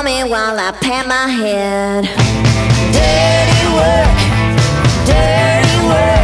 for me while I pat my head. Dirty work, dirty work.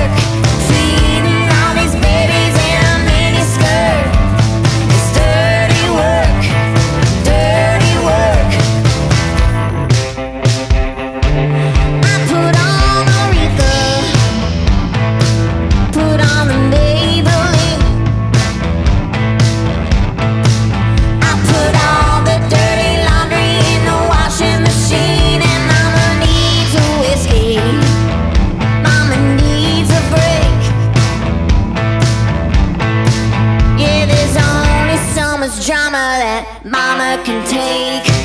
I can take.